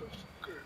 the fucker.